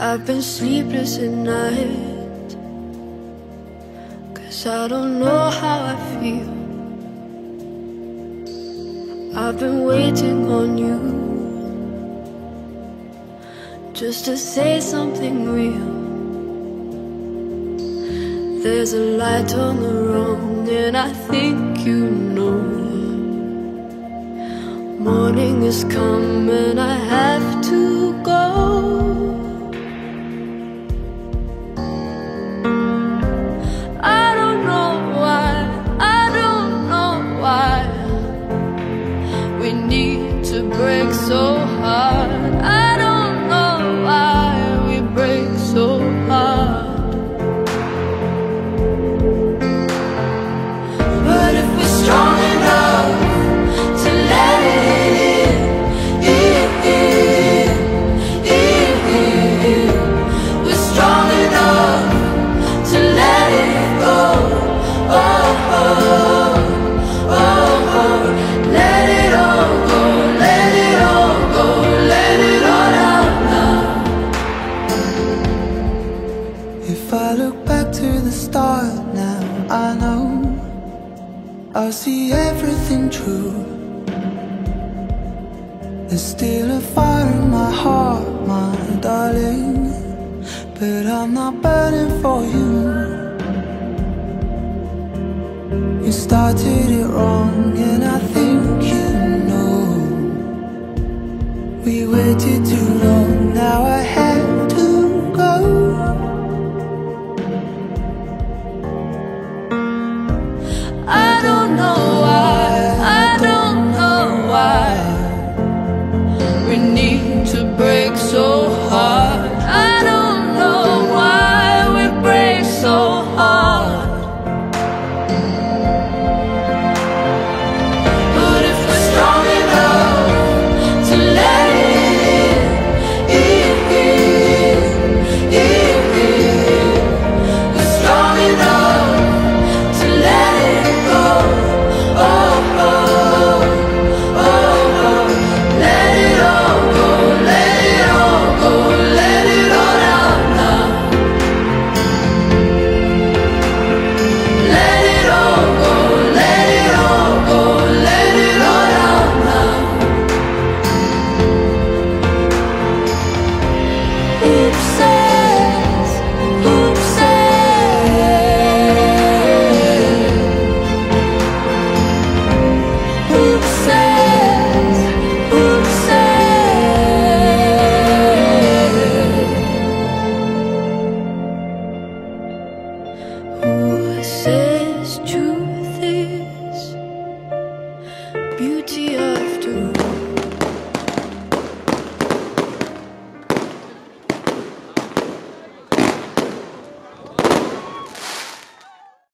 I've been sleepless at night. Cause I don't know how I feel. I've been waiting on you. Just to say something real. There's a light on the wrong and I think you know. Morning has come and I have so hard If I look back to the start now, I know I'll see everything true. There's still a fire in my heart, my darling, but I'm not burning for you. You started it wrong, and I think you know we waited too long. I don't